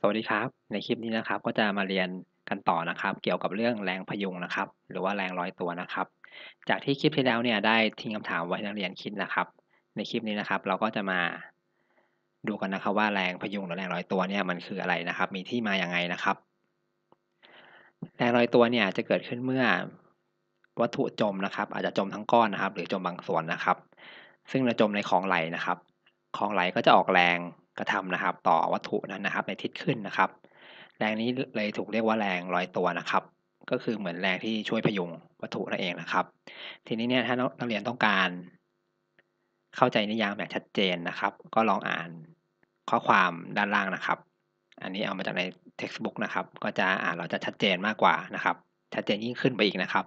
สวัสดีครับ ในคลิปนี้นะครับก็จะมาเรียนกันต่อนะครับ เกี่ยวกับเรื่องแรงพยุงนะครับ หรือว่าแรงลอยตัวนะครับ จากที่คลิปที่แล้วเนี่ยได้ทิ้งคำถามไว้ให้นักเรียนคิดนะครับ ในคลิปนี้นะครับ เราก็จะมาดูกันนะครับว่าแรงพยุงหรือแรงลอยตัวเนี่ยมันคืออะไรนะครับ มีที่มาอย่างไงนะครับ แรงลอยตัวเนี่ยจะเกิดขึ้นเมื่อวัตถุจมนะครับ อาจจะจมทั้งก้อนนะครับ หรือจมบางส่วนนะครับ ซึ่งเราจมในของไหลนะครับ ของไหลก็จะออกแรงกระทำนะครับ ต่อวัตถุนั้นนะครับ ในทิศขึ้นนะครับ แรงนี้เลยถูกเรียกว่าแรงลอยตัวนะครับ ก็คือเหมือนแรงที่ช่วยพยุงวัตถุนั่นเองนะครับ ทีนี้เนี่ยถ้านักเรียนต้องการเข้าใจนิยามแบบชัดเจนนะครับ ก็ลองอ่านข้อความด้านล่างนะครับ อันนี้เอามาจากใน textbook นะครับ ก็จะอ่านเราจะชัดเจนมากกว่านะครับ ชัดเจนยิ่งขึ้นไปอีกนะครับ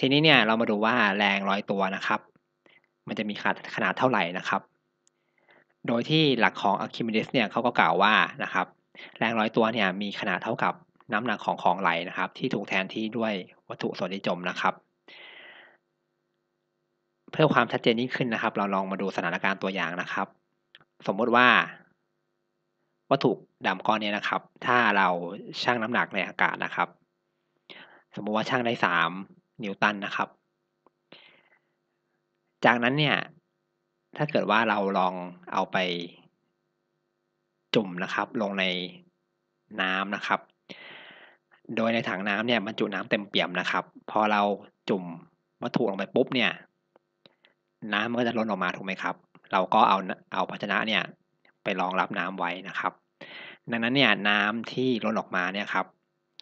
ทีนี้เนี่ยเรามาดูว่าแรงลอยตัวนะครับ มันจะมีขนาดขนาดเท่าไหร่นะครับ โดยที่หลักของอะคิมิเดสเนี่ยเขาก็กล่าวว่านะครับแรงลอยตัวเนี่ยมีขนาดเท่ากับน้ำหนักของของไหลนะครับ ที่ถูกแทนที่ด้วยวัตถุส่วนที่จมนะครับ เพื่อความชัดเจนยิ่งขึ้นนะครับ เราลองมาดูสถานการณ์ตัวอย่างนะครับ สมมติว่า วัตถุดำก้อนนี้นะครับ ถ้าเราชั่งน้ำหนักในอากาศนะครับ สมมติว่าชั่งได้สามนิวตันนะครับ จากนั้นเนี่ย ถ้าเกิดว่าเราลองเอาไปจุ่มนะครับ ลงในน้ำนะครับ โดยในถังน้ำเนี่ยบรรจุน้ำเต็มเปี่ยมนะครับ พอเราจุ่มวัตถุลงไปปุ๊บเนี่ย น้ำมันก็จะล้นออกมาถูกไหมครับ เราก็เอาเอาภาชนะเนี่ยไปรองรับน้ำไว้นะครับ ดังนั้นเนี่ยน้ำที่ล้นออกมาเนี่ยครับ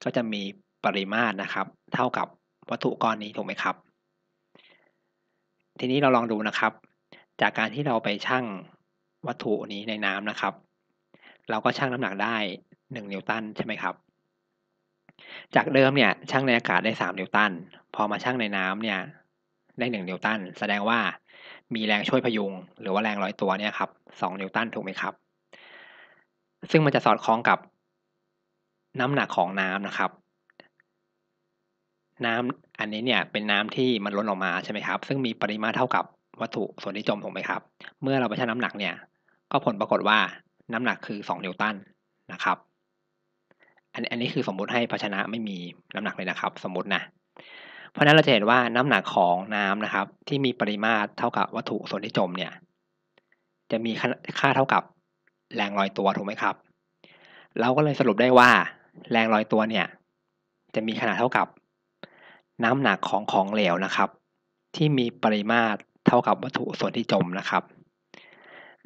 ก็จะมีปริมาตรนะครับ เท่ากับวัตถุก้อนนี้ถูกไหมครับ ทีนี้เราลองดูนะครับ จากการที่เราไปชั่งวัตถุนี้ในน้ำนะครับ เราก็ชั่งน้ำหนักได้ 1 นิวตันใช่ไหมครับ จากเดิมเนี่ยชั่งในอากาศได้ 3 นิวตัน พอมาชั่งในน้ำเนี่ยได้ 1 นิวตัน แสดงว่ามีแรงช่วยพยุง หรือว่าแรงลอยตัวเนี่ยครับ2นิวตันถูกไหมครับ ซึ่งมันจะสอดคล้องกับน้ำหนักของน้ำนะครับ น้ำอันนี้เนี่ยเป็นน้ำที่มันล้นออกมาใช่ไหมครับ ซึ่งมีปริมาตรเท่ากับ วัตถุส่วนที่จมถูกไหมครับ เมื่อเราไปชั่งน้ำหนักเนี่ย ก็ผลปรากฏว่าน้ำหนักคือ 2 นิวตันนะครับ อันอันนี้คือสมมุติให้ภาชนะไม่มีน้ำหนักเลยนะครับ สมมตินะ เพราะนั้นเราจะเห็นว่าน้ำหนักของน้ำนะครับ ที่มีปริมาตรเท่ากับวัตถุส่วนที่จมเนี่ย จะมีค่าเท่ากับแรงลอยตัวถูกไหมครับ เราก็เลยสรุปได้ว่า แรงลอยตัวเนี่ย จะมีขนาดเท่ากับ น้ำหนักของของเหลวนะครับ ที่มีปริมาตร เท่ากับวัตถุส่วนที่จมนะครับ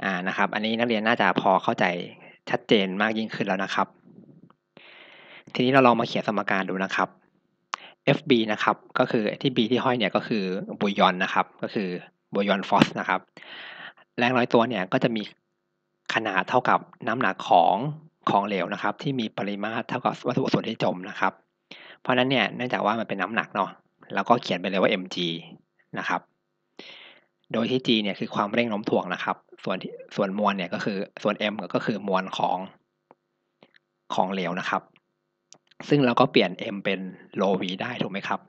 อ่านะครับ อันนี้นักเรียนน่าจะพอเข้าใจชัดเจนมากยิ่งขึ้นแล้วนะครับ ทีนี้เราลองมาเขียนสมการดูนะครับ FB นะครับก็คือที่ B ที่ห้อยเนี่ยก็คือบุยอนนะครับก็คือบุยอนฟอสนะครับแรงร้อยตัวเนี่ยก็จะมีขนาดเท่ากับน้ำหนักของของเหลวนะครับ ที่มีปริมาตรเท่ากับวัตถุส่วนที่จมนะครับ เพราะนั้นเนี่ยเนื่องจากว่ามันเป็นน้ำหนักเนาะเราก็เขียนไปเลยว่า mg นะครับ โดยที่ g เนี่ยคือความเร่งโน้มถ่วงนะครับ ส่วนส่วนมวลเนี่ยก็คือส่วน m ก็คือมวลของของเหลวนะครับ ซึ่งเราก็เปลี่ยน m เป็น rho v ได้ถูกไหมครับ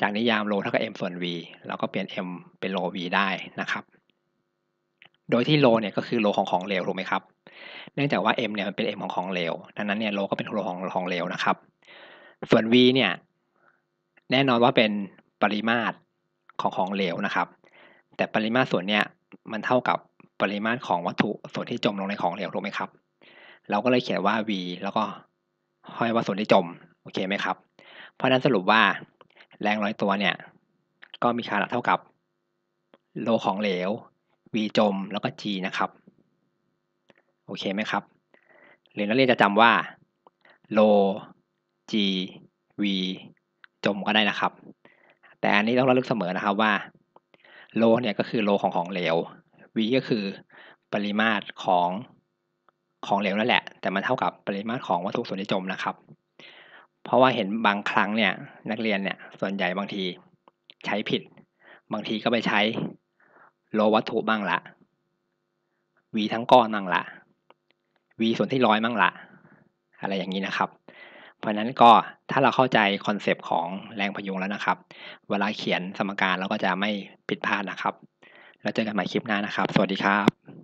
จากนิยาม rho เท่ากับ m ส่วน v เราก็เปลี่ยน m เป็น rho v ได้นะครับ โดยที่ rho เนี่ยก็คือ rho ของของเหลวถูกไหมครับ เนื่องจากว่า m เนี่ยมันเป็น m ของของเหลว ดังนั้นเนี่ย rho ก็เป็น rho ของของเหลวนะครับ ส่วน v เนี่ยแน่นอนว่าเป็นปริมาตรของของเหลวนะครับ แต่ปริมาตรส่วนเนี้ยมันเท่ากับปริมาตรของวัตถุส่วนที่จมลงในของเหลวถูกไหมครับ เราก็เลยเขียนว่า v แล้วก็ห้อยว่าส่วนที่จมโอเคไหมครับ เพราะนั้นสรุปว่าแรงลอยตัวเนี่ย ก็มีขนาเท่ากับโลของเหลว v จมแล้วก็ g นะครับโอเคไหมครับหรือนักเรียนจะจำว่าโล g v จมก็ได้นะครับ แต่อันนี้ต้องระลึกเสมอนะครับว่า โลเนี่ยก็คือโลของของเหลว v ก็คือปริมาตรของของเหลวนั่นแหละ แต่มันเท่ากับปริมาตรของวัตถุส่วนที่จมนะครับ เพราะว่าเห็นบางครั้งเนี่ยนักเรียนเนี่ยส่วนใหญ่บางทีใช้ผิด บางทีก็ไปใช้โลวัตถุบ้างละ v ทั้งก้อนบ้างละ v ส่วนที่ร้อยบ้างละ อะไรอย่างนี้นะครับ เพราะนั้นก็ถ้าเราเข้าใจคอนเซปต์ของแรงพยุงแล้วนะครับ เวลาเขียนสมการเราก็จะไม่ผิดพลาดนะครับ แล้วเจอกันใหม่คลิปหน้านะครับ สวัสดีครับ